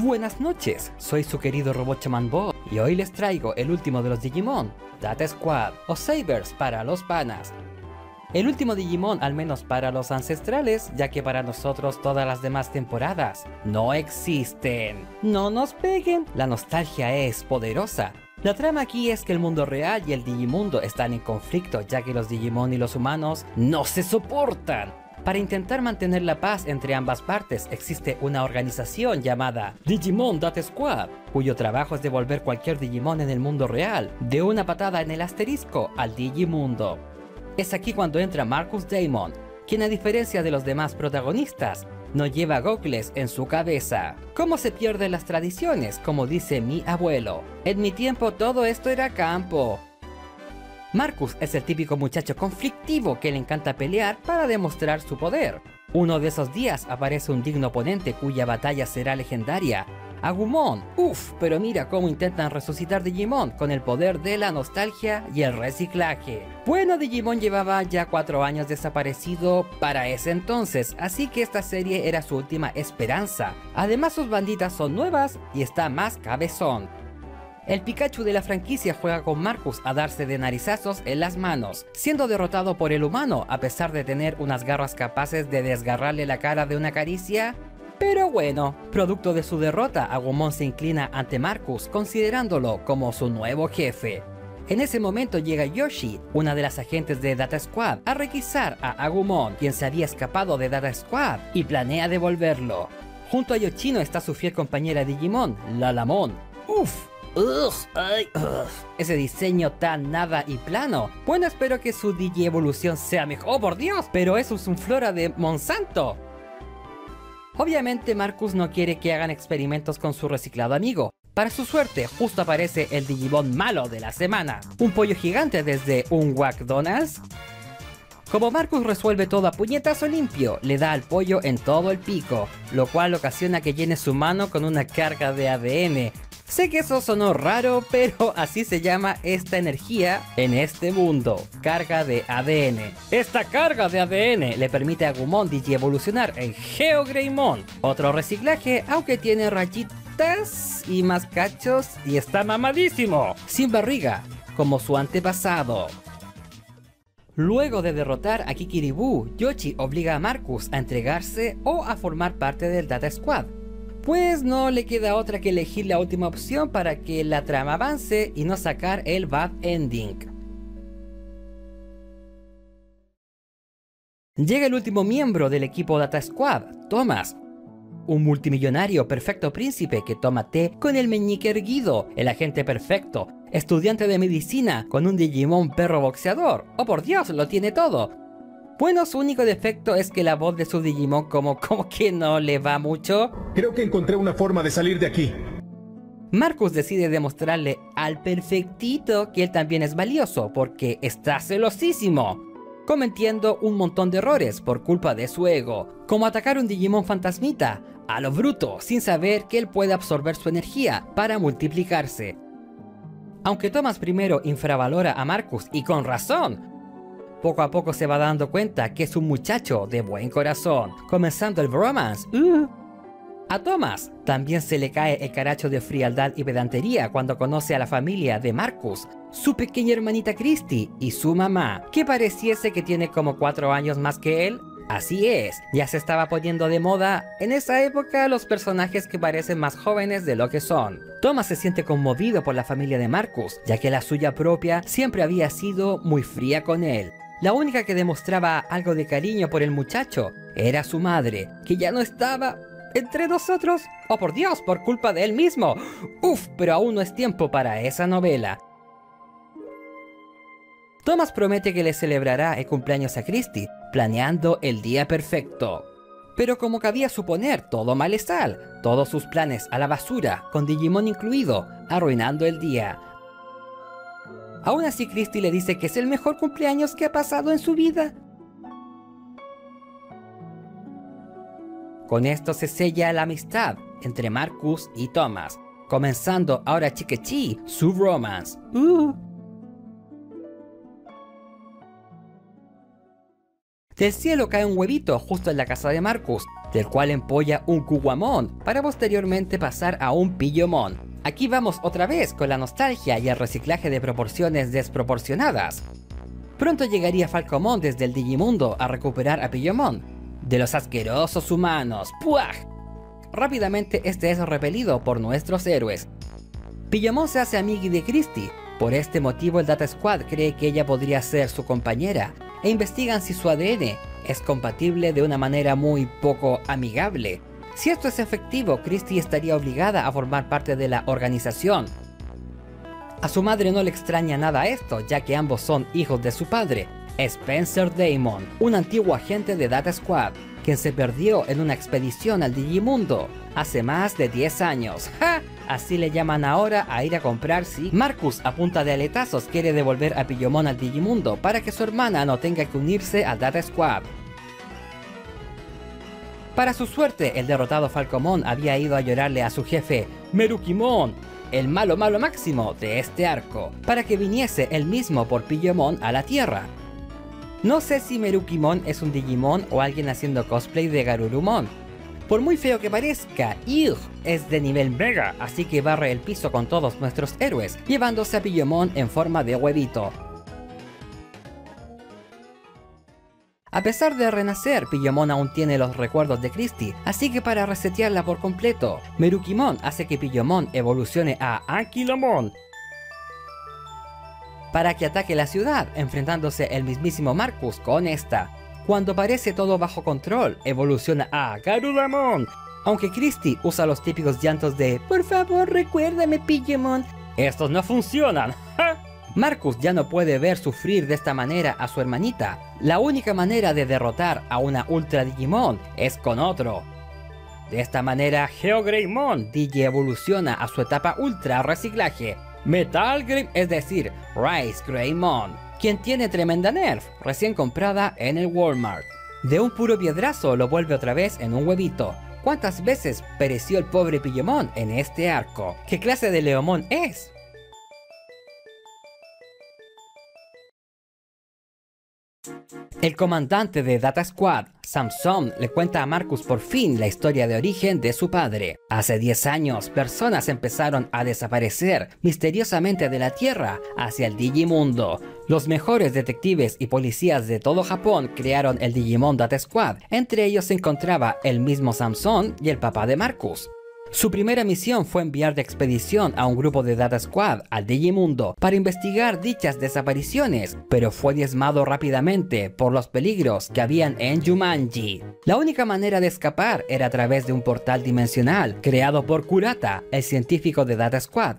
Buenas noches, soy su querido robot Chaman Bob y hoy les traigo el último de los Digimon, Data Squad o Sabers para los panas. El último Digimon al menos para los ancestrales, ya que para nosotros todas las demás temporadas no existen. No nos peguen, la nostalgia es poderosa. La trama aquí es que el mundo real y el Digimundo están en conflicto ya que los Digimon y los humanos no se soportan. Para intentar mantener la paz entre ambas partes existe una organización llamada Digimon Data Squad, cuyo trabajo es devolver cualquier Digimon en el mundo real, de una patada en el asterisco al Digimundo. Es aquí cuando entra Marcus Damon, quien a diferencia de los demás protagonistas, no lleva gogles en su cabeza. ¿Cómo se pierden las tradiciones? Como dice mi abuelo. En mi tiempo todo esto era campo. Marcus es el típico muchacho conflictivo que le encanta pelear para demostrar su poder. Uno de esos días aparece un digno oponente cuya batalla será legendaria. Agumon, uff, pero mira cómo intentan resucitar Digimon con el poder de la nostalgia y el reciclaje. Bueno, Digimon llevaba ya 4 años desaparecido para ese entonces, así que esta serie era su última esperanza. Además sus banditas son nuevas y está más cabezón. El Pikachu de la franquicia juega con Marcus a darse de narizazos en las manos, siendo derrotado por el humano a pesar de tener unas garras capaces de desgarrarle la cara de una caricia. Pero bueno, producto de su derrota, Agumon se inclina ante Marcus considerándolo como su nuevo jefe. En ese momento llega Yoshi, una de las agentes de Data Squad, a requisar a Agumon, quien se había escapado de Data Squad, y planea devolverlo. Junto a Yoshino está su fiel compañera Digimon, Lalamon. Uf, Ese diseño tan nada y plano. Bueno, espero que su evolución sea mejor. ¡Oh, por Dios! Pero eso es un flora de Monsanto. Obviamente Marcus no quiere que hagan experimentos con su reciclado amigo. Para su suerte, justo aparece el Digimon malo de la semana. Un pollo gigante desde un McDonald's. Como Marcus resuelve todo a puñetazo limpio, le da al pollo en todo el pico, lo cual ocasiona que llene su mano con una carga de ADN, Sé que eso sonó raro, pero así se llama esta energía en este mundo, carga de ADN. Esta carga de ADN le permite a Gumon evolucionar en Geogreymon, otro reciclaje aunque tiene rayitas y más cachos y está mamadísimo, sin barriga, como su antepasado. Luego de derrotar a Kikiribu, Yoshi obliga a Marcus a entregarse o a formar parte del Data Squad, pues no le queda otra que elegir la última opción para que la trama avance y no sacar el bad ending. Llega el último miembro del equipo Data Squad, Thomas, un multimillonario perfecto príncipe que toma té con el meñique erguido, el agente perfecto, estudiante de medicina con un Digimon perro boxeador. ¡Oh por Dios, lo tiene todo! Bueno, su único defecto es que la voz de su Digimon como, como que no le va mucho. Creo que encontré una forma de salir de aquí. Marcus decide demostrarle al perfectito que él también es valioso porque está celosísimo, cometiendo un montón de errores por culpa de su ego, como atacar un Digimon fantasmita, a lo bruto, sin saber que él puede absorber su energía para multiplicarse. Aunque Thomas primero infravalora a Marcus y con razón, poco a poco se va dando cuenta que es un muchacho de buen corazón, comenzando el bromance. Uh. A Thomas también se le cae el caracho de frialdad y pedantería cuando conoce a la familia de Marcus, su pequeña hermanita Christy y su mamá, que pareciese que tiene como 4 años más que él. Así es, ya se estaba poniendo de moda en esa época los personajes que parecen más jóvenes de lo que son. Thomas se siente conmovido por la familia de Marcus, ya que la suya propia siempre había sido muy fría con él. La única que demostraba algo de cariño por el muchacho era su madre, que ya no estaba entre nosotros. Oh por Dios, por culpa de él mismo. Uf, pero aún no es tiempo para esa novela. Thomas promete que le celebrará el cumpleaños a Christie, planeando el día perfecto. Pero como cabía suponer, todo malestar, todos sus planes a la basura, con Digimon incluido, arruinando el día. Aún así, Christy le dice que es el mejor cumpleaños que ha pasado en su vida. Con esto se sella la amistad entre Marcus y Thomas, comenzando ahora Chiquechi su romance. Uh. Del cielo cae un huevito justo en la casa de Marcus, del cual empolla un Kuwamon, para posteriormente pasar a un Pillomon. Aquí vamos otra vez con la nostalgia y el reciclaje de proporciones desproporcionadas. Pronto llegaría Falcomon desde el Digimundo a recuperar a Pillomon, de los asquerosos humanos. ¡Puah! Rápidamente este es repelido por nuestros héroes. Pillomon se hace amigo de Christie, por este motivo el Data Squad cree que ella podría ser su compañera, e investigan si su ADN es compatible de una manera muy poco amigable. Si esto es efectivo, Christie estaría obligada a formar parte de la organización. A su madre no le extraña nada esto, ya que ambos son hijos de su padre, Spencer Damon, un antiguo agente de Data Squad, quien se perdió en una expedición al Digimundo hace más de 10 años. ¡Ja! Así le llaman ahora a ir a comprar si Marcus a punta de aletazos quiere devolver a Pillomon al Digimundo para que su hermana no tenga que unirse al Data Squad. Para su suerte, el derrotado Falcomon había ido a llorarle a su jefe, Merukimon, el malo malo máximo de este arco, para que viniese él mismo por Pillomon a la Tierra. No sé si Merukimon es un Digimon o alguien haciendo cosplay de Garurumon, por muy feo que parezca, Ig es de nivel mega, así que barre el piso con todos nuestros héroes, llevándose a Pillomon en forma de huevito. A pesar de renacer, Pillomon aún tiene los recuerdos de Christie, así que para resetearla por completo, Merukimon hace que Pillomon evolucione a Ankilomon para que ataque la ciudad, enfrentándose el mismísimo Marcus con esta. Cuando parece todo bajo control, evoluciona a Garudamon. Aunque Christie usa los típicos llantos de Por favor recuérdame Pigimon, estos no funcionan. Marcus ya no puede ver sufrir de esta manera a su hermanita. La única manera de derrotar a una Ultra Digimon es con otro. De esta manera, Geogreymon Digi evoluciona a su etapa Ultra Reciclaje. Metal Grey, es decir, Rice Greymon quien tiene tremenda nerf, recién comprada en el Walmart. De un puro piedrazo lo vuelve otra vez en un huevito. ¿Cuántas veces pereció el pobre Pillemon en este arco? ¿Qué clase de Leomón es? El comandante de Data Squad, Samson, le cuenta a Marcus por fin la historia de origen de su padre. Hace 10 años, personas empezaron a desaparecer misteriosamente de la Tierra hacia el Digimundo. Los mejores detectives y policías de todo Japón crearon el Digimon Data Squad. Entre ellos se encontraba el mismo Samson y el papá de Marcus. Su primera misión fue enviar de expedición a un grupo de Data Squad al Digimundo para investigar dichas desapariciones, pero fue diezmado rápidamente por los peligros que habían en Jumanji. La única manera de escapar era a través de un portal dimensional creado por Kurata, el científico de Data Squad,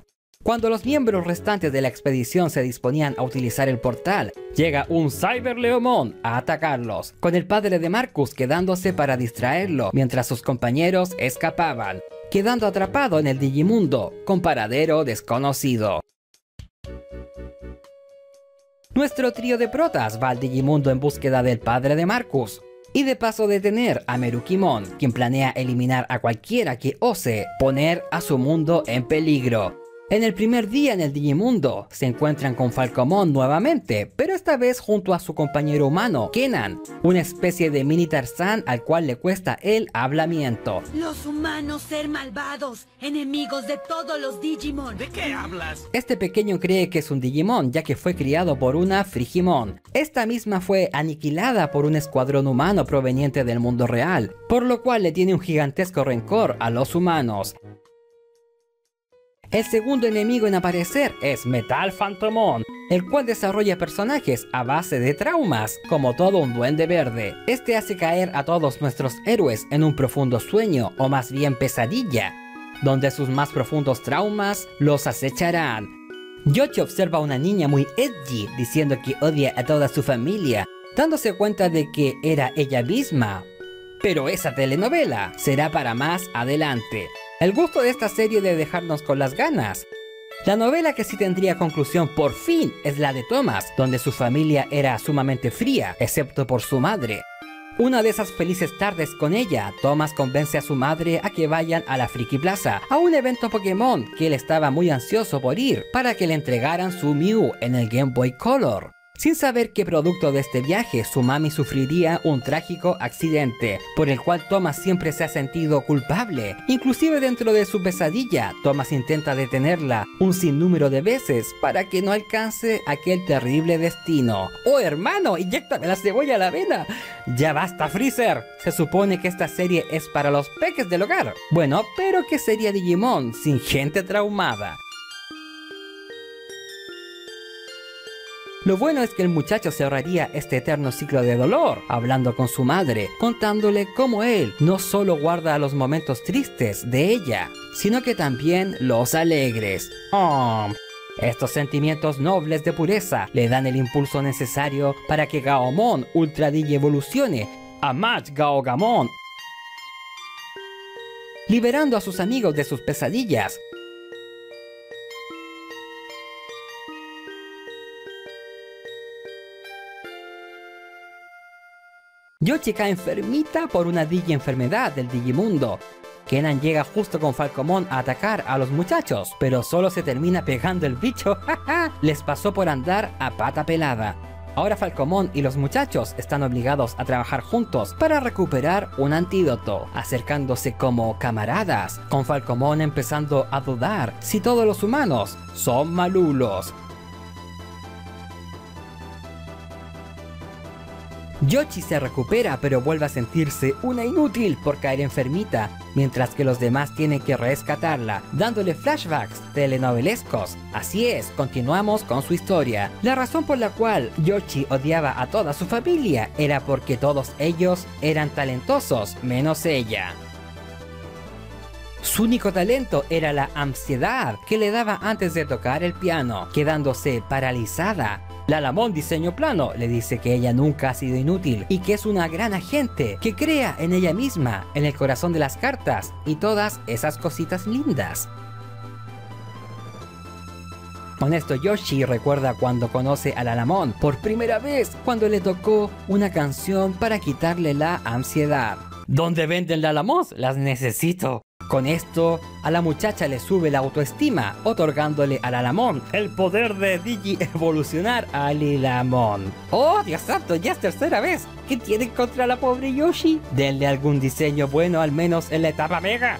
cuando los miembros restantes de la expedición se disponían a utilizar el portal, llega un Cyber Leomon a atacarlos, con el padre de Marcus quedándose para distraerlo mientras sus compañeros escapaban, quedando atrapado en el Digimundo, con paradero desconocido. Nuestro trío de protas va al Digimundo en búsqueda del padre de Marcus, y de paso detener a Merukimon, quien planea eliminar a cualquiera que ose poner a su mundo en peligro. En el primer día en el Digimundo, se encuentran con Falcomon nuevamente, pero esta vez junto a su compañero humano, Kenan, una especie de mini Tarzan al cual le cuesta el hablamiento. Los humanos ser malvados, enemigos de todos los Digimon. ¿De qué hablas? Este pequeño cree que es un Digimon ya que fue criado por una Frigimon. Esta misma fue aniquilada por un escuadrón humano proveniente del mundo real, por lo cual le tiene un gigantesco rencor a los humanos. El segundo enemigo en aparecer es Metal Phantomon, el cual desarrolla personajes a base de traumas, como todo un duende verde. Este hace caer a todos nuestros héroes en un profundo sueño, o más bien pesadilla, donde sus más profundos traumas los acecharán. Yoshi observa a una niña muy edgy diciendo que odia a toda su familia, dándose cuenta de que era ella misma. Pero esa telenovela será para más adelante. El gusto de esta serie de dejarnos con las ganas. La novela que sí tendría conclusión por fin es la de Thomas, donde su familia era sumamente fría, excepto por su madre. Una de esas felices tardes con ella, Thomas convence a su madre a que vayan a la Friki Plaza, a un evento Pokémon que él estaba muy ansioso por ir, para que le entregaran su Mew en el Game Boy Color. Sin saber que producto de este viaje su mami sufriría un trágico accidente, por el cual Thomas siempre se ha sentido culpable. Inclusive dentro de su pesadilla, Thomas intenta detenerla un sinnúmero de veces para que no alcance aquel terrible destino. ¡Oh hermano! ¡Inyectame la cebolla a la vena! ¡Ya basta Freezer! Se supone que esta serie es para los peques del hogar. Bueno, pero ¿qué sería Digimon sin gente traumada? Lo bueno es que el muchacho se ahorraría este eterno ciclo de dolor, hablando con su madre, contándole cómo él no solo guarda los momentos tristes de ella, sino que también los alegres. Oh, estos sentimientos nobles de pureza le dan el impulso necesario para que Gaomon Ultra evolucione a Match Gaogamon, liberando a sus amigos de sus pesadillas Yoshi cae enfermita por una Digi enfermedad del Digimundo. Kenan llega justo con Falcomon a atacar a los muchachos, pero solo se termina pegando el bicho, les pasó por andar a pata pelada. Ahora Falcomon y los muchachos están obligados a trabajar juntos para recuperar un antídoto, acercándose como camaradas, con Falcomon empezando a dudar si todos los humanos son malulos. Yoshi se recupera pero vuelve a sentirse una inútil por caer enfermita, mientras que los demás tienen que rescatarla, dándole flashbacks telenovelescos. Así es, continuamos con su historia. La razón por la cual Yoshi odiaba a toda su familia era porque todos ellos eran talentosos, menos ella. Su único talento era la ansiedad que le daba antes de tocar el piano, quedándose paralizada Lalamón Diseño Plano le dice que ella nunca ha sido inútil y que es una gran agente que crea en ella misma, en el corazón de las cartas y todas esas cositas lindas. Con esto Yoshi recuerda cuando conoce a Lalamón por primera vez cuando le tocó una canción para quitarle la ansiedad. ¿Dónde venden Lalamos? Las necesito. Con esto, a la muchacha le sube la autoestima, otorgándole al Alamón el poder de Digi evolucionar al Lilamon. ¡Oh, Dios santo! ¡Ya es tercera vez! ¿Qué tienen contra la pobre Yoshi? Denle algún diseño bueno al menos en la etapa Mega.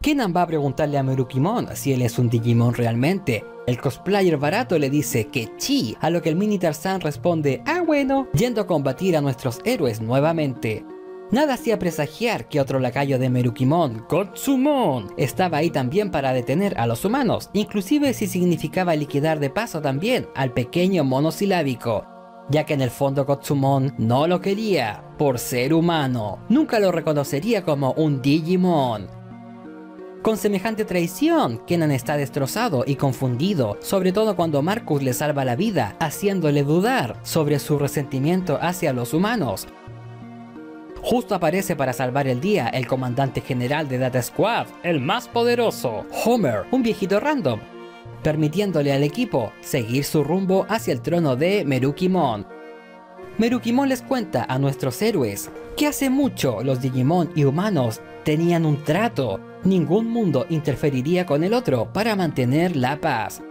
Kenan va a preguntarle a Merukimon si él es un Digimon realmente. El cosplayer barato le dice que chi, a lo que el mini Tarzan responde, ah bueno, yendo a combatir a nuestros héroes nuevamente. Nada hacía presagiar que otro lacayo de Merukimon, Gotsumon, estaba ahí también para detener a los humanos, inclusive si significaba liquidar de paso también al pequeño monosilábico, ya que en el fondo Gotsumon no lo quería, por ser humano, nunca lo reconocería como un Digimon, con semejante traición, Kenan está destrozado y confundido, sobre todo cuando Marcus le salva la vida, haciéndole dudar sobre su resentimiento hacia los humanos. Justo aparece para salvar el día el comandante general de Data Squad, el más poderoso, Homer, un viejito random, permitiéndole al equipo seguir su rumbo hacia el trono de Merukimon. Merukimon les cuenta a nuestros héroes que hace mucho los Digimon y humanos tenían un trato Ningún mundo interferiría con el otro para mantener la paz.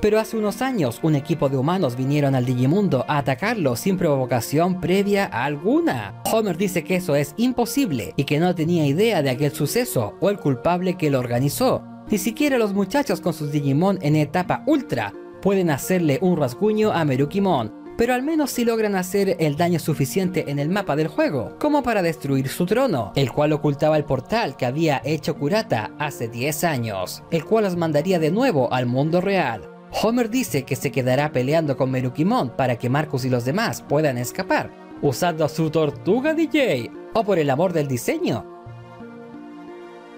Pero hace unos años un equipo de humanos vinieron al Digimundo a atacarlo sin provocación previa alguna. Homer dice que eso es imposible y que no tenía idea de aquel suceso o el culpable que lo organizó. Ni siquiera los muchachos con sus Digimon en etapa ultra pueden hacerle un rasguño a Merukimon, pero al menos si logran hacer el daño suficiente en el mapa del juego, como para destruir su trono, el cual ocultaba el portal que había hecho Kurata hace 10 años, el cual los mandaría de nuevo al mundo real. Homer dice que se quedará peleando con Merukimon para que Marcus y los demás puedan escapar, usando su tortuga DJ, o por el amor del diseño,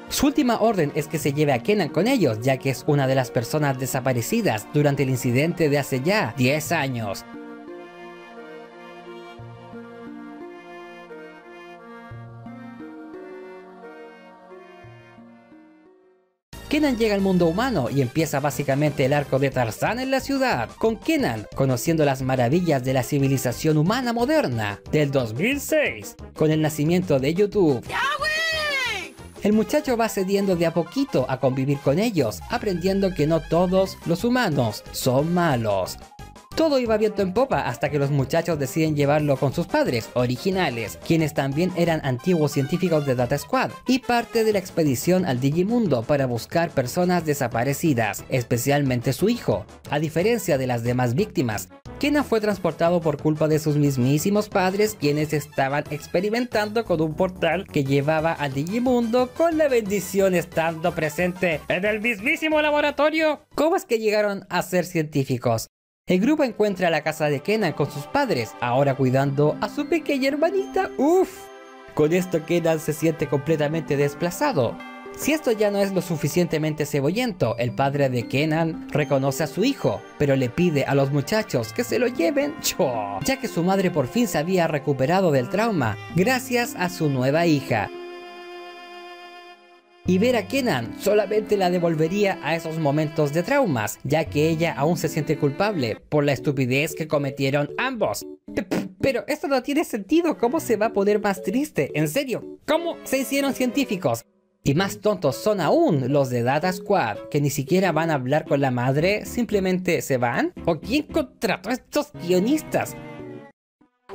su última orden es que se lleve a Kenan con ellos, ya que es una de las personas desaparecidas durante el incidente de hace ya 10 años. Kenan llega al mundo humano y empieza básicamente el arco de Tarzán en la ciudad, con Kenan conociendo las maravillas de la civilización humana moderna del 2006, con el nacimiento de YouTube. El muchacho va cediendo de a poquito a convivir con ellos, aprendiendo que no todos los humanos son malos. Todo iba viento en popa hasta que los muchachos deciden llevarlo con sus padres originales, quienes también eran antiguos científicos de Data Squad y parte de la expedición al Digimundo para buscar personas desaparecidas, especialmente su hijo. A diferencia de las demás víctimas, Kenan fue transportado por culpa de sus mismísimos padres quienes estaban experimentando con un portal que llevaba al Digimundo con la bendición estando presente en el mismísimo laboratorio. ¿Cómo es que llegaron a ser científicos? El grupo encuentra la casa de Kenan con sus padres, ahora cuidando a su pequeña hermanita. Uff. Con esto Kenan se siente completamente desplazado. Si esto ya no es lo suficientemente cebollento, el padre de Kenan reconoce a su hijo, pero le pide a los muchachos que se lo lleven, ya que su madre por fin se había recuperado del trauma gracias a su nueva hija y ver a Kenan solamente la devolvería a esos momentos de traumas, ya que ella aún se siente culpable por la estupidez que cometieron ambos. Pero esto no tiene sentido, ¿cómo se va a poner más triste? En serio, ¿cómo se hicieron científicos? Y más tontos son aún los de Data Squad, que ni siquiera van a hablar con la madre, simplemente se van. ¿O quién contrató a estos guionistas?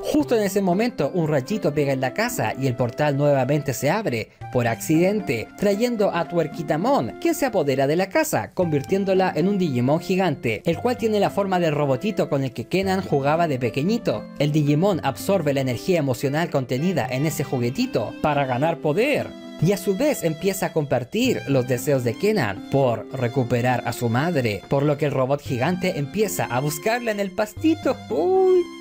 Justo en ese momento un rayito pega en la casa y el portal nuevamente se abre, por accidente, trayendo a Tuerquitamon, quien se apodera de la casa, convirtiéndola en un Digimon gigante, el cual tiene la forma del robotito con el que Kenan jugaba de pequeñito. El Digimon absorbe la energía emocional contenida en ese juguetito para ganar poder y a su vez empieza a compartir los deseos de Kenan por recuperar a su madre, por lo que el robot gigante empieza a buscarla en el pastito. ¡Uy!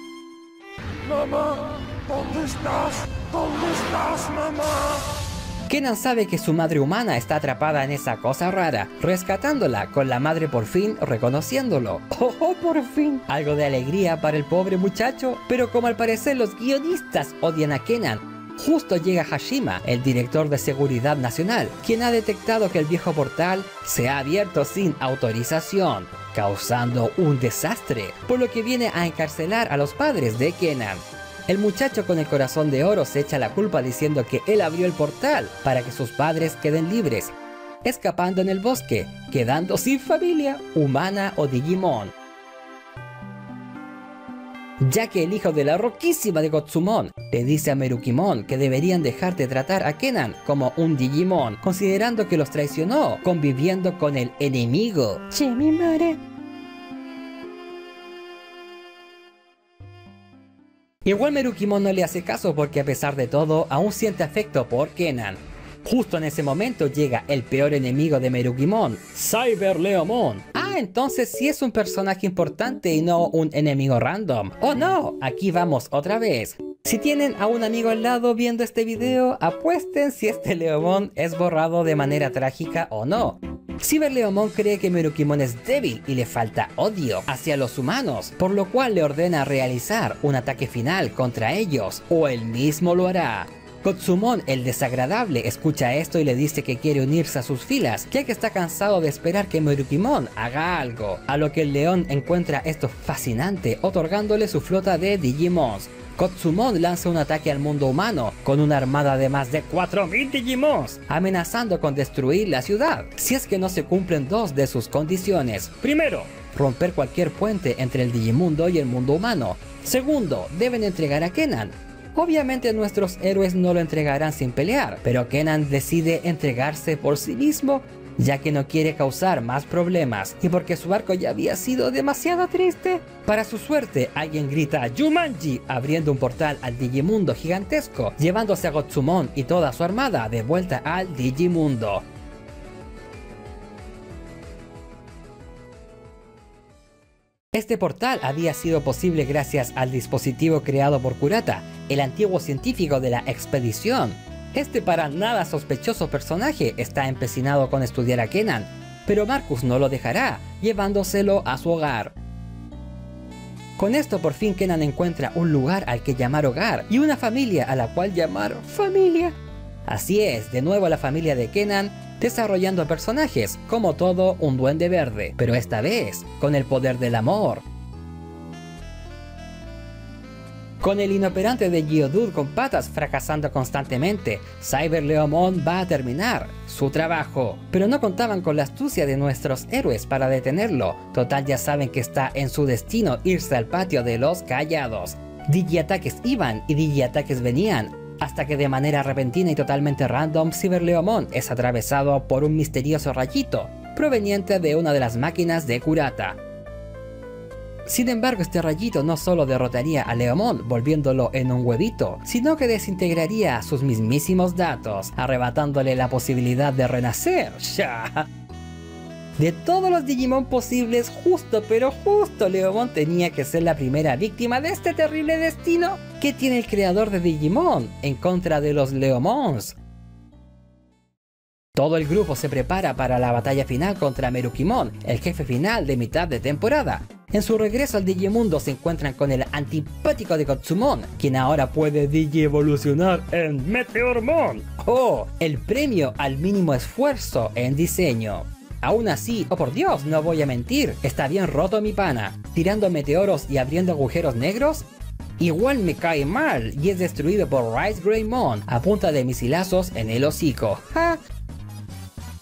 Mamá, ¿dónde estás? ¿Dónde estás, mamá? Kenan sabe que su madre humana está atrapada en esa cosa rara, rescatándola, con la madre por fin reconociéndolo. ¡Oh, oh, por fin! Algo de alegría para el pobre muchacho, pero como al parecer los guionistas odian a Kenan, justo llega Hashima, el director de seguridad nacional, quien ha detectado que el viejo portal se ha abierto sin autorización causando un desastre, por lo que viene a encarcelar a los padres de Kenan. El muchacho con el corazón de oro se echa la culpa diciendo que él abrió el portal para que sus padres queden libres, escapando en el bosque, quedando sin familia, humana o Digimon. Ya que el hijo de la roquísima de Gotsumon le dice a Merukimon que deberían dejar de tratar a Kenan como un Digimon, considerando que los traicionó, conviviendo con el enemigo. Che, mi madre. Igual Merukimon no le hace caso porque a pesar de todo, aún siente afecto por Kenan. Justo en ese momento llega el peor enemigo de Merukimon, Cyber Leomon, entonces sí es un personaje importante y no un enemigo random. ¡Oh no! Aquí vamos otra vez. Si tienen a un amigo al lado viendo este video, apuesten si este Leomon es borrado de manera trágica o no. Cyber Leomon cree que Merukimon es débil y le falta odio hacia los humanos, por lo cual le ordena realizar un ataque final contra ellos, o él mismo lo hará. Kotsumon, el desagradable, escucha esto y le dice que quiere unirse a sus filas, ya que está cansado de esperar que Merukimon haga algo, a lo que el león encuentra esto fascinante, otorgándole su flota de Digimons. Kotsumon lanza un ataque al mundo humano con una armada de más de 4000 Digimons, amenazando con destruir la ciudad, si es que no se cumplen dos de sus condiciones. Primero, romper cualquier puente entre el Digimundo y el mundo humano. Segundo, deben entregar a Kenan, Obviamente nuestros héroes no lo entregarán sin pelear, pero Kenan decide entregarse por sí mismo ya que no quiere causar más problemas y porque su barco ya había sido demasiado triste. Para su suerte, alguien grita Jumanji abriendo un portal al Digimundo gigantesco, llevándose a Gotsumon y toda su armada de vuelta al Digimundo. Este portal había sido posible gracias al dispositivo creado por Kurata, el antiguo científico de la expedición. Este para nada sospechoso personaje está empecinado con estudiar a Kenan, pero Marcus no lo dejará, llevándoselo a su hogar. Con esto por fin Kenan encuentra un lugar al que llamar hogar y una familia a la cual llamar familia. Así es, de nuevo la familia de Kenan desarrollando personajes, como todo un duende verde, pero esta vez con el poder del amor. Con el inoperante de Geodude con patas fracasando constantemente, Cyber Leomon va a terminar su trabajo. Pero no contaban con la astucia de nuestros héroes para detenerlo. Total ya saben que está en su destino irse al patio de los callados. Digiataques iban y digiataques venían, hasta que de manera repentina y totalmente random Cyberleomon es atravesado por un misterioso rayito proveniente de una de las máquinas de Kurata. Sin embargo, este rayito no solo derrotaría a Leomon volviéndolo en un huevito, sino que desintegraría sus mismísimos datos, arrebatándole la posibilidad de renacer. ¡Ya! De todos los Digimon posibles, justo pero justo Leomon tenía que ser la primera víctima de este terrible destino que tiene el creador de Digimon en contra de los Leomons. Todo el grupo se prepara para la batalla final contra Merukimon, el jefe final de mitad de temporada. En su regreso al Digimundo se encuentran con el antipático de Gotsumon, quien ahora puede Digievolucionar en Meteormon. ¡Oh! El premio al mínimo esfuerzo en diseño. Aún así, oh por Dios, no voy a mentir, está bien roto mi pana. Tirando meteoros y abriendo agujeros negros, igual me cae mal y es destruido por Rice Greymon a punta de misilazos en el hocico. ¡Ja!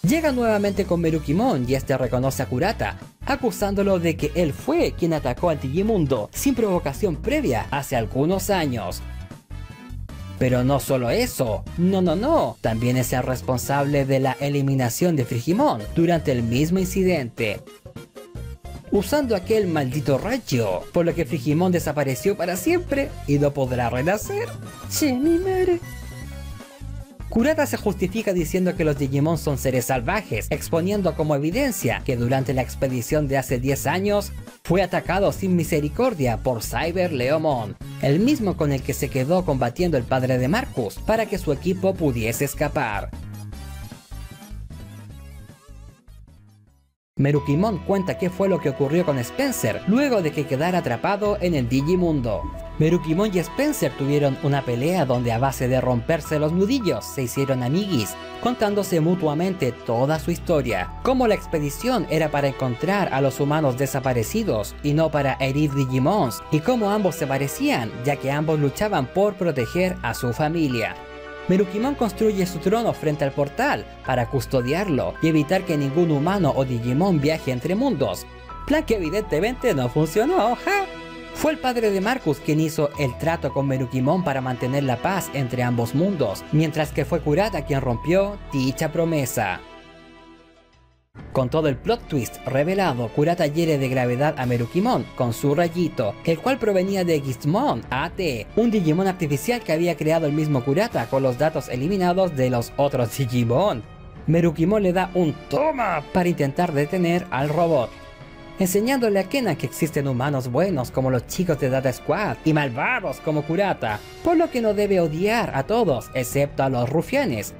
Llega nuevamente con Merukimon y este reconoce a Kurata, acusándolo de que él fue quien atacó al Digimundo sin provocación previa hace algunos años. Pero no solo eso, no no no, también es el responsable de la eliminación de Frigimon durante el mismo incidente. Usando aquel maldito rayo, por lo que Frigimon desapareció para siempre y no podrá renacer. Che, mi madre. Kurata se justifica diciendo que los Digimon son seres salvajes, exponiendo como evidencia que durante la expedición de hace 10 años fue atacado sin misericordia por Cyber Leomon, el mismo con el que se quedó combatiendo el padre de Marcus para que su equipo pudiese escapar. Merukimon cuenta qué fue lo que ocurrió con Spencer luego de que quedara atrapado en el Digimundo. Merukimon y Spencer tuvieron una pelea donde a base de romperse los nudillos se hicieron amiguis, contándose mutuamente toda su historia. Como la expedición era para encontrar a los humanos desaparecidos y no para herir Digimons, y cómo ambos se parecían, ya que ambos luchaban por proteger a su familia. Merukimon construye su trono frente al portal para custodiarlo y evitar que ningún humano o Digimon viaje entre mundos. Plan que evidentemente no funcionó, ¿ja? Fue el padre de Marcus quien hizo el trato con Merukimon para mantener la paz entre ambos mundos, mientras que fue Kurata quien rompió dicha promesa. Con todo el plot twist revelado, Kurata hiere de gravedad a Merukimon con su rayito, el cual provenía de Gizmon AT, un Digimon artificial que había creado el mismo Kurata con los datos eliminados de los otros Digimon. Merukimon le da un toma para intentar detener al robot, enseñándole a Kenan que existen humanos buenos como los chicos de Data Squad y malvados como Kurata, por lo que no debe odiar a todos excepto a los rufianes,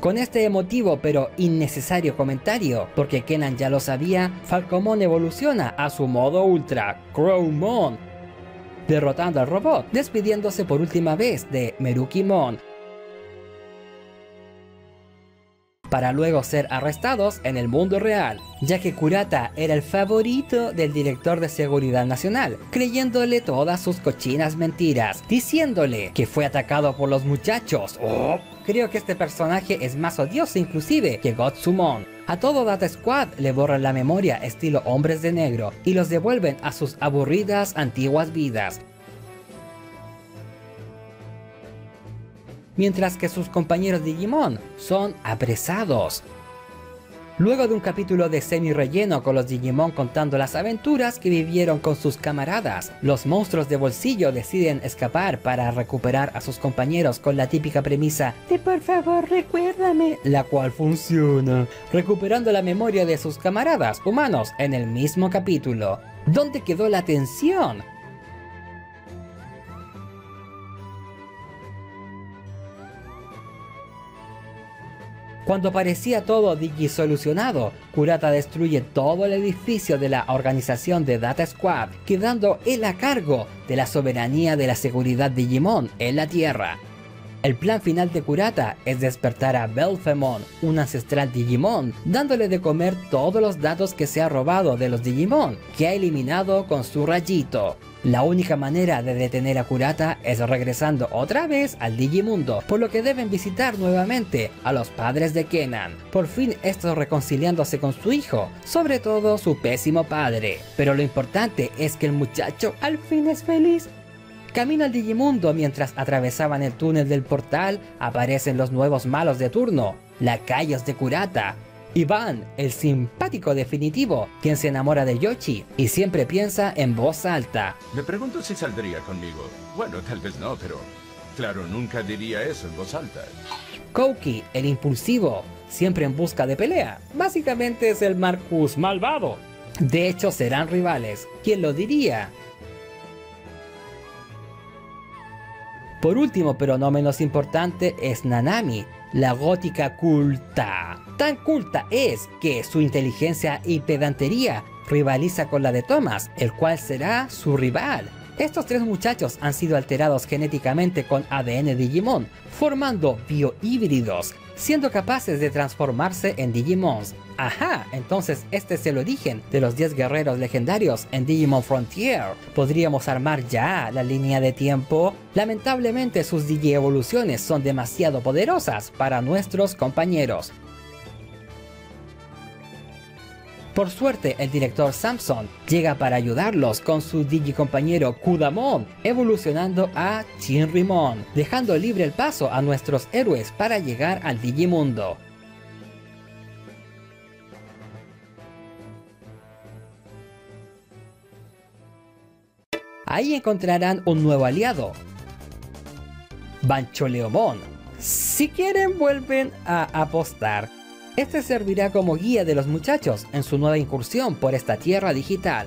con este emotivo pero innecesario comentario, porque Kenan ya lo sabía, Falcomon evoluciona a su modo Ultra, Crowmon, derrotando al robot, despidiéndose por última vez de Merukimon, para luego ser arrestados en el mundo real, ya que Kurata era el favorito del director de seguridad nacional, creyéndole todas sus cochinas mentiras, diciéndole que fue atacado por los muchachos. Oh, creo que este personaje es más odioso inclusive que Gotsumon. A todo Data Squad le borran la memoria estilo hombres de negro y los devuelven a sus aburridas antiguas vidas, mientras que sus compañeros Digimon son apresados. Luego de un capítulo de semi-relleno con los Digimon contando las aventuras que vivieron con sus camaradas, los monstruos de bolsillo deciden escapar para recuperar a sus compañeros con la típica premisa de por favor recuérdame, la cual funciona, recuperando la memoria de sus camaradas humanos en el mismo capítulo. ¿Dónde quedó la tensión? Cuando parecía todo digisolucionado, Kurata destruye todo el edificio de la organización de Data Squad, quedando él a cargo de la soberanía de la seguridad Digimon en la Tierra. El plan final de Kurata es despertar a Belphemon, un ancestral Digimon, dándole de comer todos los datos que se ha robado de los Digimon, que ha eliminado con su rayito. La única manera de detener a Kurata es regresando otra vez al Digimundo, por lo que deben visitar nuevamente a los padres de Kenan. Por fin estos reconciliándose con su hijo, sobre todo su pésimo padre. Pero lo importante es que el muchacho al fin es feliz Camino al Digimundo mientras atravesaban el túnel del portal, aparecen los nuevos malos de turno, lacayos de Kurata. Iván, el simpático definitivo, quien se enamora de Yoshi y siempre piensa en voz alta. Me pregunto si saldría conmigo. Bueno, tal vez no, pero claro, nunca diría eso en voz alta. Kouki, el impulsivo, siempre en busca de pelea. Básicamente es el Marcus malvado. De hecho, serán rivales. ¿Quién lo diría? Por último, pero no menos importante, es Nanami, la gótica culta. Tan culta es que su inteligencia y pedantería rivaliza con la de Thomas, el cual será su rival. Estos tres muchachos han sido alterados genéticamente con ADN Digimon, formando biohíbridos, siendo capaces de transformarse en Digimons. Ajá, entonces este es el origen de los 10 guerreros legendarios en Digimon Frontier. ¿Podríamos armar ya la línea de tiempo? Lamentablemente sus Digi-evoluciones son demasiado poderosas para nuestros compañeros. Por suerte, el director Samson llega para ayudarlos con su digicompañero Kudamon, evolucionando a Shinrimon, dejando libre el paso a nuestros héroes para llegar al Digimundo. Ahí encontrarán un nuevo aliado, Bancholeomon. Si quieren vuelven a apostar este servirá como guía de los muchachos en su nueva incursión por esta tierra digital.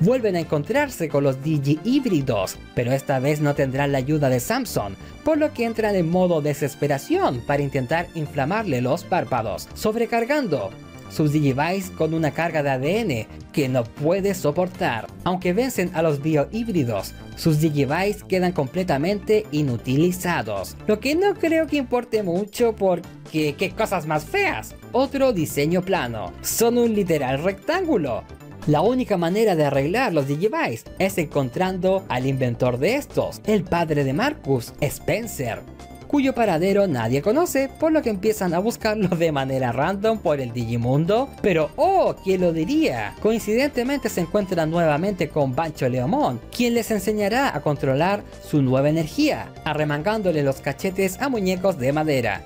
Vuelven a encontrarse con los Digi híbridos, pero esta vez no tendrán la ayuda de Samson, por lo que entran en modo desesperación para intentar inflamarle los párpados, sobrecargando sus Digivice con una carga de ADN que no puede soportar. Aunque vencen a los biohíbridos, sus Digivice quedan completamente inutilizados. Lo que no creo que importe mucho porque qué cosas más feas. Otro diseño plano. Son un literal rectángulo. La única manera de arreglar los Digivice es encontrando al inventor de estos, el padre de Marcus, Spencer cuyo paradero nadie conoce, por lo que empiezan a buscarlo de manera random por el Digimundo. Pero, oh, ¿quién lo diría? Coincidentemente se encuentran nuevamente con Bancho Leomon, quien les enseñará a controlar su nueva energía, arremangándole los cachetes a muñecos de madera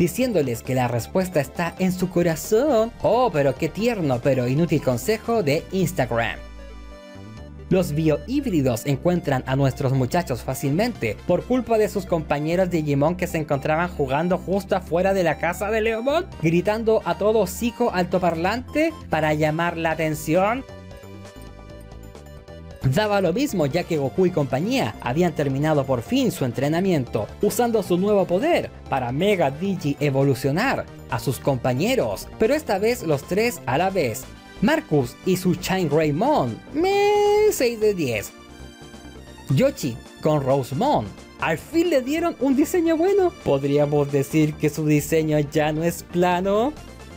diciéndoles que la respuesta está en su corazón. Oh, pero qué tierno pero inútil consejo de Instagram. Los biohíbridos encuentran a nuestros muchachos fácilmente por culpa de sus compañeros Digimon que se encontraban jugando justo afuera de la casa de Leomon, gritando a todo hocico altoparlante para llamar la atención. Daba lo mismo ya que Goku y compañía habían terminado por fin su entrenamiento, usando su nuevo poder para Mega Digi evolucionar a sus compañeros, pero esta vez los tres a la vez, Marcus y su Shine Raymond, me 6 de 10. Yoshi con Rosemon, al fin le dieron un diseño bueno. Podríamos decir que su diseño ya no es plano.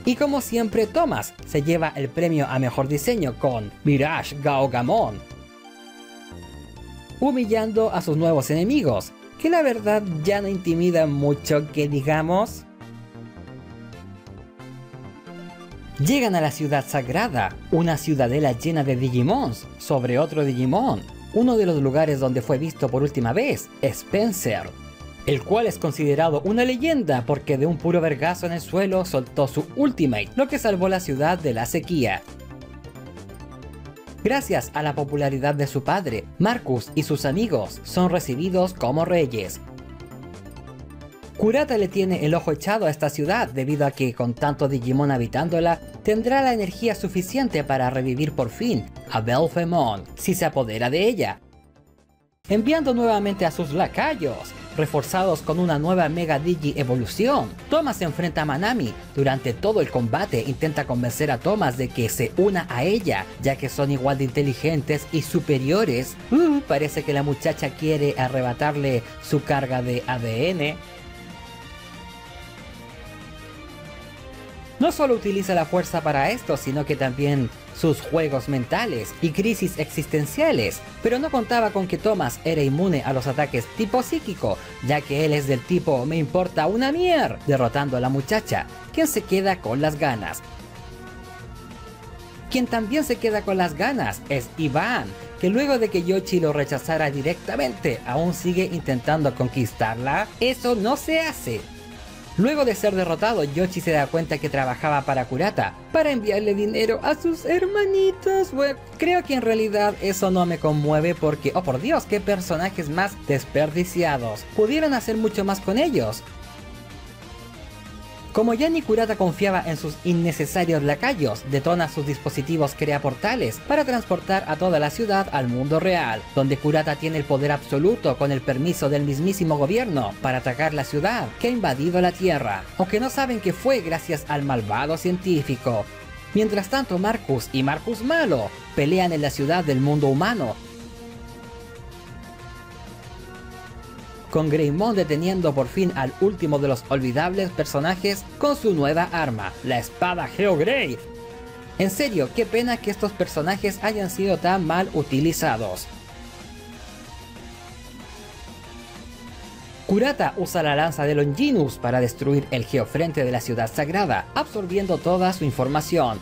Y como siempre, Thomas se lleva el premio a mejor diseño con Mirage Gaogamon, humillando a sus nuevos enemigos, que la verdad ya no intimida mucho que digamos. Llegan a la ciudad sagrada, una ciudadela llena de Digimons, sobre otro Digimon, uno de los lugares donde fue visto por última vez, Spencer, el cual es considerado una leyenda porque de un puro vergazo en el suelo soltó su ultimate, lo que salvó la ciudad de la sequía. Gracias a la popularidad de su padre, Marcus y sus amigos son recibidos como reyes, Kurata le tiene el ojo echado a esta ciudad debido a que con tanto Digimon habitándola, tendrá la energía suficiente para revivir por fin a Belphemon si se apodera de ella. Enviando nuevamente a sus lacayos, reforzados con una nueva Mega Digi evolución. Thomas se enfrenta a Manami. Durante todo el combate intenta convencer a Thomas de que se una a ella, ya que son igual de inteligentes y superiores. Uh, parece que la muchacha quiere arrebatarle su carga de ADN. No solo utiliza la fuerza para esto, sino que también sus juegos mentales y crisis existenciales, pero no contaba con que Thomas era inmune a los ataques tipo psíquico, ya que él es del tipo me importa una mier, derrotando a la muchacha, quien se queda con las ganas. Quien también se queda con las ganas es Iván, que luego de que Yoshi lo rechazara directamente, aún sigue intentando conquistarla. Eso no se hace, Luego de ser derrotado, Yoshi se da cuenta que trabajaba para Kurata, para enviarle dinero a sus hermanitos. Bueno, creo que en realidad eso no me conmueve porque, oh por Dios, qué personajes más desperdiciados. Pudieron hacer mucho más con ellos. Como ya Kurata confiaba en sus innecesarios lacayos, detona sus dispositivos crea portales para transportar a toda la ciudad al mundo real, donde Kurata tiene el poder absoluto con el permiso del mismísimo gobierno para atacar la ciudad que ha invadido la Tierra, aunque no saben que fue gracias al malvado científico. Mientras tanto Marcus y Marcus Malo pelean en la ciudad del mundo humano con Greymon deteniendo por fin al último de los olvidables personajes con su nueva arma, la espada Geogrey. En serio, qué pena que estos personajes hayan sido tan mal utilizados. Kurata usa la lanza de Longinus para destruir el geofrente de la ciudad sagrada, absorbiendo toda su información,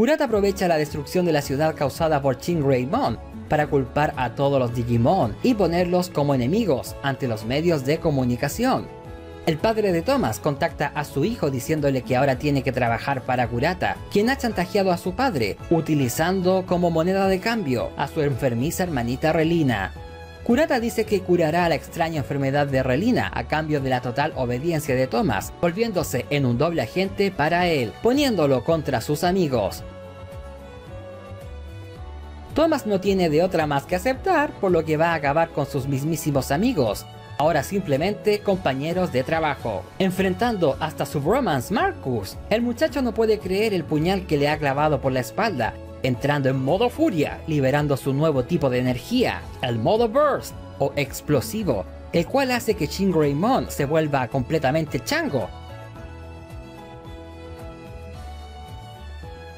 Kurata aprovecha la destrucción de la ciudad causada por Greymon para culpar a todos los Digimon y ponerlos como enemigos ante los medios de comunicación. El padre de Thomas contacta a su hijo diciéndole que ahora tiene que trabajar para Kurata, quien ha chantajeado a su padre, utilizando como moneda de cambio a su enfermiza hermanita Relina. Kurata dice que curará la extraña enfermedad de Relina a cambio de la total obediencia de Thomas, volviéndose en un doble agente para él, poniéndolo contra sus amigos. Thomas no tiene de otra más que aceptar, por lo que va a acabar con sus mismísimos amigos, ahora simplemente compañeros de trabajo. Enfrentando hasta su bromance Marcus, el muchacho no puede creer el puñal que le ha clavado por la espalda entrando en modo furia, liberando su nuevo tipo de energía, el modo burst o explosivo, el cual hace que Shin Greymon se vuelva completamente chango.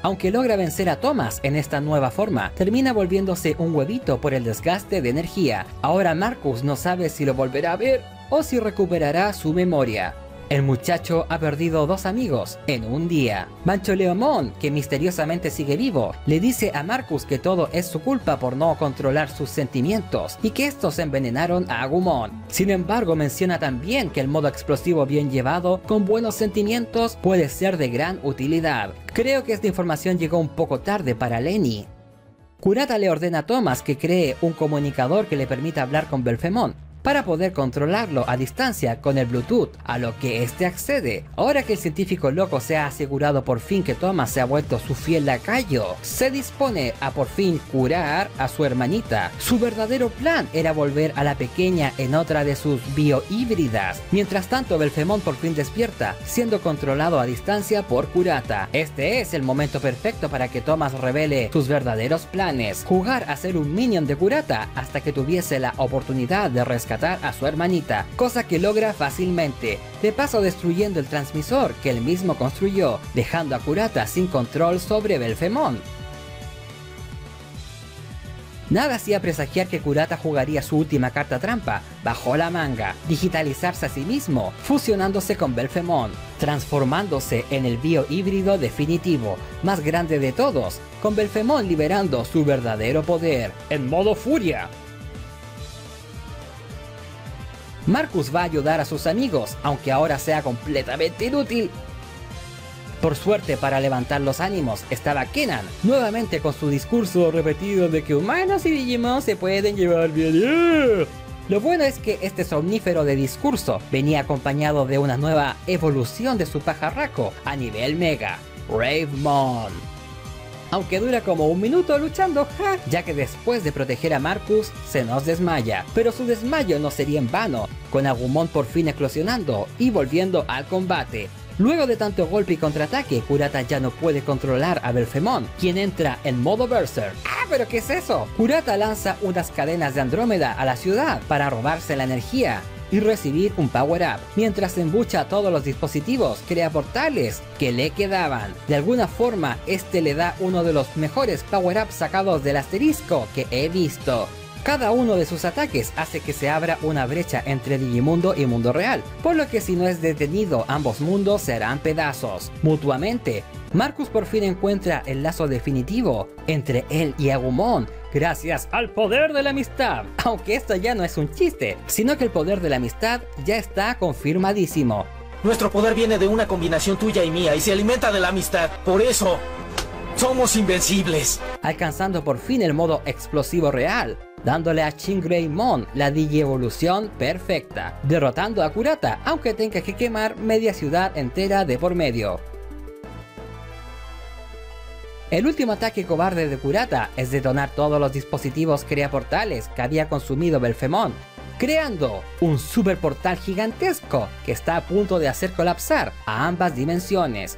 Aunque logra vencer a Thomas en esta nueva forma, termina volviéndose un huevito por el desgaste de energía. Ahora Marcus no sabe si lo volverá a ver o si recuperará su memoria. El muchacho ha perdido dos amigos en un día. Mancho Leomón, que misteriosamente sigue vivo, le dice a Marcus que todo es su culpa por no controlar sus sentimientos y que estos envenenaron a Agumon. Sin embargo, menciona también que el modo explosivo bien llevado, con buenos sentimientos, puede ser de gran utilidad. Creo que esta información llegó un poco tarde para Lenny. Kurata le ordena a Thomas que cree un comunicador que le permita hablar con Belfemont, para poder controlarlo a distancia con el Bluetooth, a lo que este accede. Ahora que el científico loco se ha asegurado por fin que Thomas se ha vuelto su fiel lacayo, se dispone a por fin curar a su hermanita. Su verdadero plan era volver a la pequeña en otra de sus biohíbridas. Mientras tanto, Belfemont por fin despierta, siendo controlado a distancia por Kurata. Este es el momento perfecto para que Thomas revele sus verdaderos planes, jugar a ser un minion de Kurata hasta que tuviese la oportunidad de rescatar a su hermanita, cosa que logra fácilmente, de paso destruyendo el transmisor que él mismo construyó, dejando a Kurata sin control sobre Belfemont. Nada hacía presagiar que Kurata jugaría su última carta trampa, bajo la manga, digitalizarse a sí mismo, fusionándose con Belfemont, transformándose en el bio híbrido definitivo, más grande de todos, con Belfemont liberando su verdadero poder, en modo furia, Marcus va a ayudar a sus amigos, aunque ahora sea completamente inútil. Por suerte para levantar los ánimos estaba Kenan, nuevamente con su discurso repetido de que humanos y Digimon se pueden llevar bien. Lo bueno es que este somnífero de discurso venía acompañado de una nueva evolución de su pajarraco a nivel mega, Ravemon. Aunque dura como un minuto luchando, ya que después de proteger a Marcus se nos desmaya. Pero su desmayo no sería en vano, con Agumon por fin eclosionando y volviendo al combate. Luego de tanto golpe y contraataque, Kurata ya no puede controlar a Belfemon, quien entra en modo Berserk. ¡Ah, pero qué es eso! Kurata lanza unas cadenas de Andrómeda a la ciudad para robarse la energía y recibir un power up, mientras embucha todos los dispositivos, crea portales que le quedaban. De alguna forma, este le da uno de los mejores power ups sacados del asterisco que he visto. Cada uno de sus ataques hace que se abra una brecha entre Digimundo y mundo real, por lo que si no es detenido ambos mundos serán pedazos, mutuamente. Marcus por fin encuentra el lazo definitivo entre él y Agumon, gracias al poder de la amistad. Aunque esto ya no es un chiste, sino que el poder de la amistad ya está confirmadísimo. Nuestro poder viene de una combinación tuya y mía y se alimenta de la amistad. Por eso, somos invencibles. Alcanzando por fin el modo explosivo real, dándole a Mon la digievolución perfecta, derrotando a Kurata, aunque tenga que quemar media ciudad entera de por medio. El último ataque cobarde de Kurata es detonar todos los dispositivos creaportales que había consumido Belfemon, creando un super portal gigantesco que está a punto de hacer colapsar a ambas dimensiones.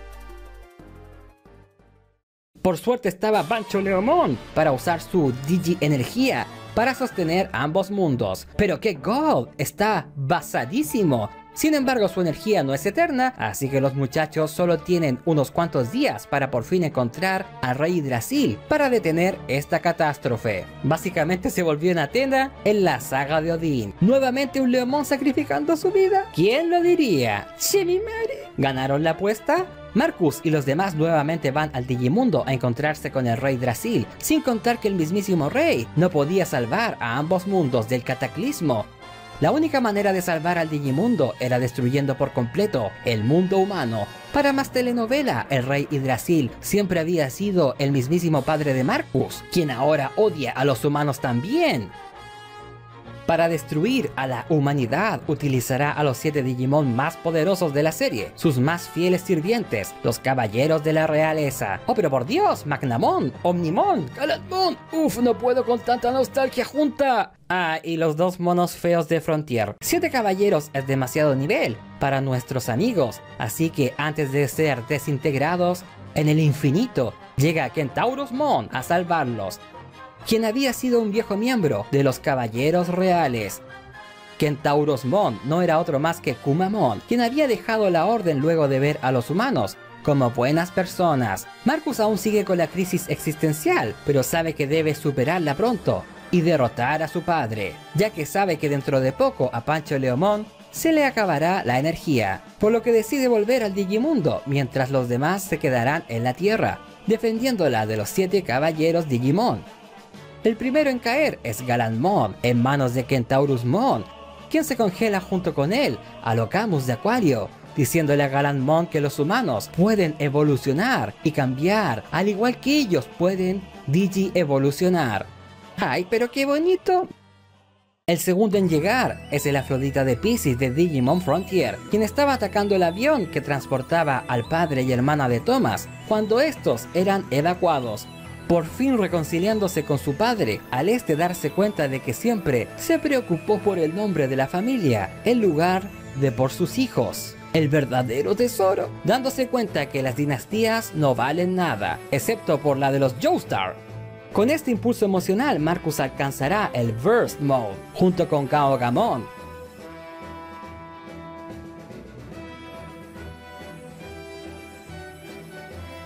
Por suerte estaba Bancho Leomon para usar su Digi Energía para sostener ambos mundos. Pero que Gold está basadísimo. Sin embargo, su energía no es eterna, así que los muchachos solo tienen unos cuantos días para por fin encontrar al rey Drasil para detener esta catástrofe. Básicamente se volvió en Atena en la saga de Odín. Nuevamente un Leomon sacrificando su vida. ¿Quién lo diría? ¡Che mi madre! ¿Ganaron la apuesta? Marcus y los demás nuevamente van al Digimundo a encontrarse con el rey Drasil, sin contar que el mismísimo rey no podía salvar a ambos mundos del cataclismo. La única manera de salvar al Digimundo era destruyendo por completo el mundo humano. Para más telenovela, el rey Yggdrasil siempre había sido el mismísimo padre de Marcus, quien ahora odia a los humanos también. Para destruir a la humanidad, utilizará a los 7 Digimon más poderosos de la serie, sus más fieles sirvientes, los caballeros de la realeza. Oh, pero por Dios, Magnamon, Omnimon, Galatmon. Uf, no puedo con tanta nostalgia junta. Ah, y los dos monos feos de Frontier. Siete caballeros es demasiado nivel para nuestros amigos, así que antes de ser desintegrados en el infinito, llega Kentaurus Mon a salvarlos quien había sido un viejo miembro de los Caballeros Reales. Kentauros Mon no era otro más que Kumamon, quien había dejado la orden luego de ver a los humanos como buenas personas. Marcus aún sigue con la crisis existencial, pero sabe que debe superarla pronto y derrotar a su padre, ya que sabe que dentro de poco a Pancho Leomón se le acabará la energía, por lo que decide volver al Digimundo, mientras los demás se quedarán en la Tierra, defendiéndola de los siete caballeros Digimon. El primero en caer es Galanmon, en manos de Kentaurus Mon, quien se congela junto con él, a Locamus de Acuario, diciéndole a Galanmon que los humanos pueden evolucionar y cambiar, al igual que ellos pueden digi-evolucionar. ¡Ay, pero qué bonito! El segundo en llegar es el Afrodita de Pisces de Digimon Frontier, quien estaba atacando el avión que transportaba al padre y hermana de Thomas cuando estos eran evacuados por fin reconciliándose con su padre, al este darse cuenta de que siempre se preocupó por el nombre de la familia, en lugar de por sus hijos. El verdadero tesoro, dándose cuenta que las dinastías no valen nada, excepto por la de los Joestar. Con este impulso emocional, Marcus alcanzará el Burst Mode, junto con Kao Gamon,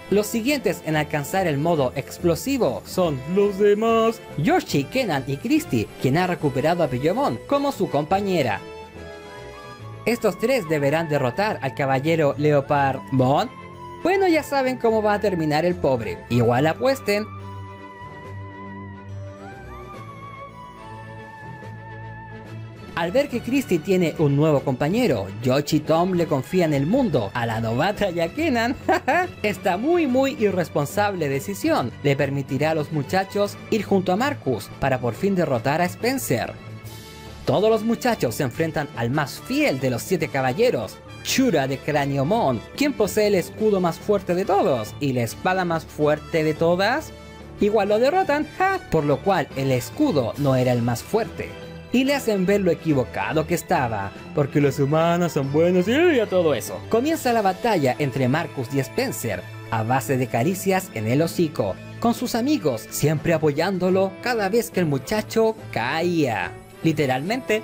Los siguientes en alcanzar el modo explosivo son los demás, Yoshi, Kenan y Christy, quien ha recuperado a Pillomon como su compañera. Estos tres deberán derrotar al caballero Leopard Mon. Bueno, ya saben cómo va a terminar el pobre. Igual apuesten Al ver que Christy tiene un nuevo compañero, Yoshi y Tom le confían el mundo a la novata Kenan, esta muy muy irresponsable decisión le permitirá a los muchachos ir junto a Marcus para por fin derrotar a Spencer. Todos los muchachos se enfrentan al más fiel de los siete caballeros, Shura de Craniomon, quien posee el escudo más fuerte de todos y la espada más fuerte de todas. Igual lo derrotan, ja, por lo cual el escudo no era el más fuerte. Y le hacen ver lo equivocado que estaba, porque los humanos son buenos y a todo eso. Comienza la batalla entre Marcus y Spencer, a base de caricias en el hocico, con sus amigos siempre apoyándolo cada vez que el muchacho caía. Literalmente,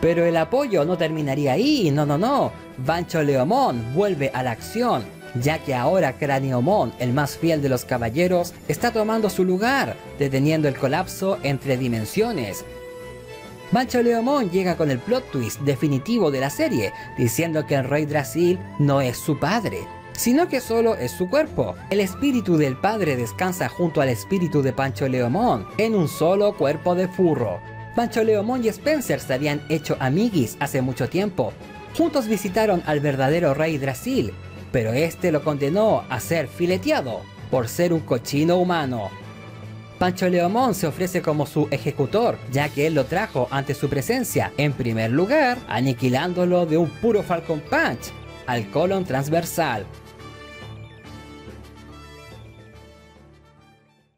Pero el apoyo no terminaría ahí, no, no, no. Bancho Leomón vuelve a la acción, ya que ahora Craniomon, el más fiel de los caballeros, está tomando su lugar, deteniendo el colapso entre dimensiones. Bancho Leomón llega con el plot twist definitivo de la serie, diciendo que el rey Drasil no es su padre, sino que solo es su cuerpo. El espíritu del padre descansa junto al espíritu de Pancho Leomón, en un solo cuerpo de furro. Pancho Leomón y Spencer se habían hecho amiguis hace mucho tiempo. Juntos visitaron al verdadero rey Drasil, pero este lo condenó a ser fileteado por ser un cochino humano. Pancho Leomón se ofrece como su ejecutor, ya que él lo trajo ante su presencia, en primer lugar, aniquilándolo de un puro Falcon Punch al colon transversal.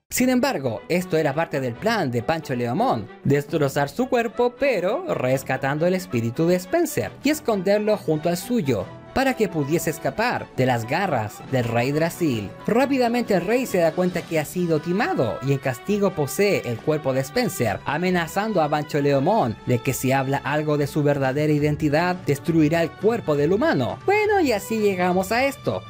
Sin embargo, esto era parte del plan de Pancho Leomón, destrozar su cuerpo pero rescatando el espíritu de Spencer y esconderlo junto al suyo, para que pudiese escapar de las garras del rey Drasil. Rápidamente el rey se da cuenta que ha sido timado y en castigo posee el cuerpo de Spencer, amenazando a Pancho Leomón de que si habla algo de su verdadera identidad destruirá el cuerpo del humano. Bueno, y así llegamos a esto.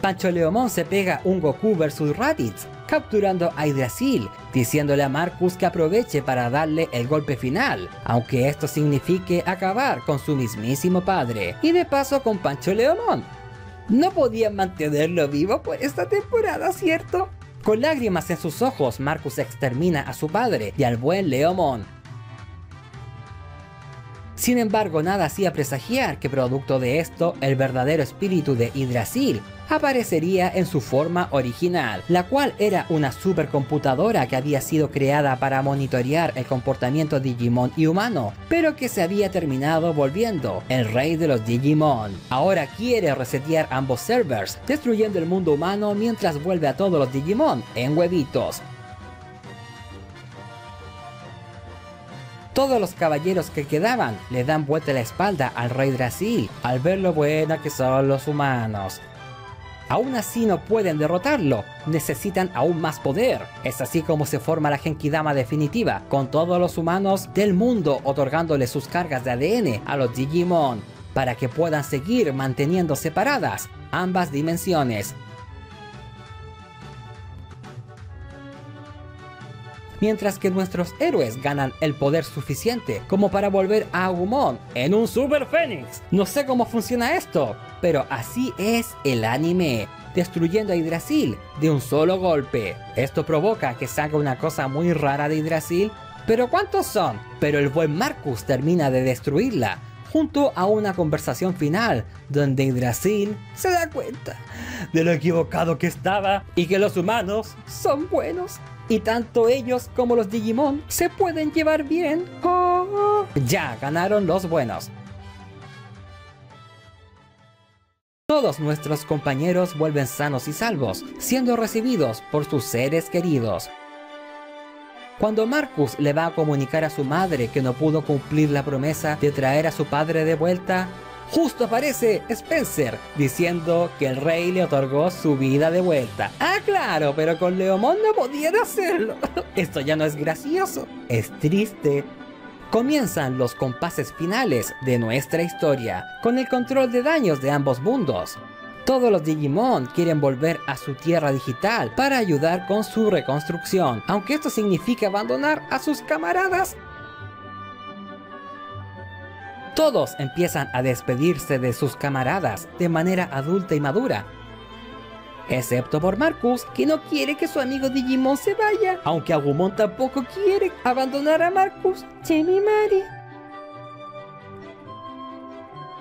Pancho Leomón se pega un Goku vs Raditz, capturando a Yggdrasil, diciéndole a Marcus que aproveche para darle el golpe final, aunque esto signifique acabar con su mismísimo padre, y de paso con Pancho Leomón. No podían mantenerlo vivo por esta temporada, ¿cierto? Con lágrimas en sus ojos, Marcus extermina a su padre y al buen Leomón, sin embargo, nada hacía presagiar que producto de esto, el verdadero espíritu de Yggdrasil aparecería en su forma original, la cual era una supercomputadora que había sido creada para monitorear el comportamiento Digimon y humano, pero que se había terminado volviendo el rey de los Digimon. Ahora quiere resetear ambos servers, destruyendo el mundo humano mientras vuelve a todos los Digimon en huevitos, Todos los caballeros que quedaban le dan vuelta la espalda al rey Drasil al ver lo buena que son los humanos. Aún así no pueden derrotarlo, necesitan aún más poder. Es así como se forma la Genkidama definitiva, con todos los humanos del mundo otorgándole sus cargas de ADN a los Digimon, para que puedan seguir manteniendo separadas ambas dimensiones. Mientras que nuestros héroes ganan el poder suficiente como para volver a Agumon en un Super Fénix. No sé cómo funciona esto, pero así es el anime destruyendo a Yggdrasil de un solo golpe. Esto provoca que salga una cosa muy rara de Yggdrasil, pero ¿cuántos son? Pero el buen Marcus termina de destruirla, junto a una conversación final donde Yggdrasil se da cuenta de lo equivocado que estaba y que los humanos son buenos y tanto ellos como los Digimon se pueden llevar bien. Oh. Ya ganaron los buenos. Todos nuestros compañeros vuelven sanos y salvos, siendo recibidos por sus seres queridos. Cuando Marcus le va a comunicar a su madre que no pudo cumplir la promesa de traer a su padre de vuelta, justo aparece Spencer diciendo que el rey le otorgó su vida de vuelta. Ah, claro, pero con Leomón no podían hacerlo. Esto ya no es gracioso, es triste. Comienzan los compases finales de nuestra historia, con el control de daños de ambos mundos. Todos los Digimon quieren volver a su tierra digital para ayudar con su reconstrucción, aunque esto significa abandonar a sus camaradas todos empiezan a despedirse de sus camaradas de manera adulta y madura. Excepto por Marcus, que no quiere que su amigo Digimon se vaya, aunque Agumon tampoco quiere abandonar a Marcus. Che, Mari.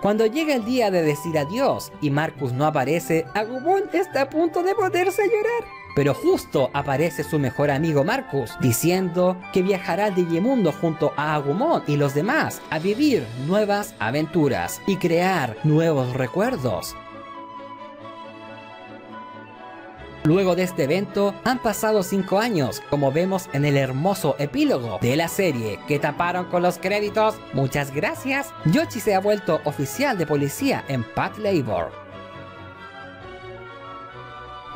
Cuando llega el día de decir adiós y Marcus no aparece, Agumon está a punto de poderse llorar. Pero justo aparece su mejor amigo Marcus, diciendo que viajará al Digimundo junto a Agumon y los demás a vivir nuevas aventuras y crear nuevos recuerdos. Luego de este evento han pasado 5 años, como vemos en el hermoso epílogo de la serie que taparon con los créditos. Muchas gracias. Yoshi se ha vuelto oficial de policía en Pat Labor.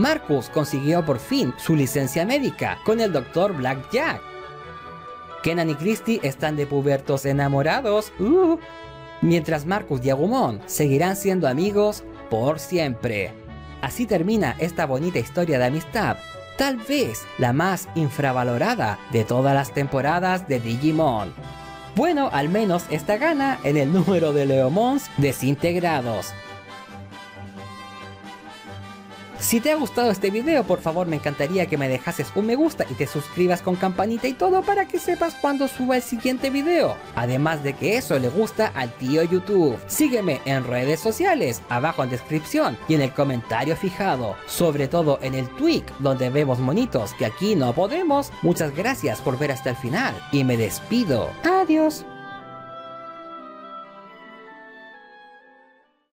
Marcus consiguió por fin su licencia médica con el Dr. Blackjack. Kenan y Christie están de pubertos enamorados. Uh. Mientras Marcus y Agumon seguirán siendo amigos por siempre. Así termina esta bonita historia de amistad, tal vez la más infravalorada de todas las temporadas de Digimon. Bueno, al menos esta gana en el número de Leomons desintegrados. Si te ha gustado este video, por favor me encantaría que me dejases un me gusta y te suscribas con campanita y todo para que sepas cuando suba el siguiente video. Además de que eso le gusta al tío YouTube. Sígueme en redes sociales, abajo en descripción y en el comentario fijado. Sobre todo en el tweak donde vemos monitos que aquí no podemos. Muchas gracias por ver hasta el final y me despido. Adiós.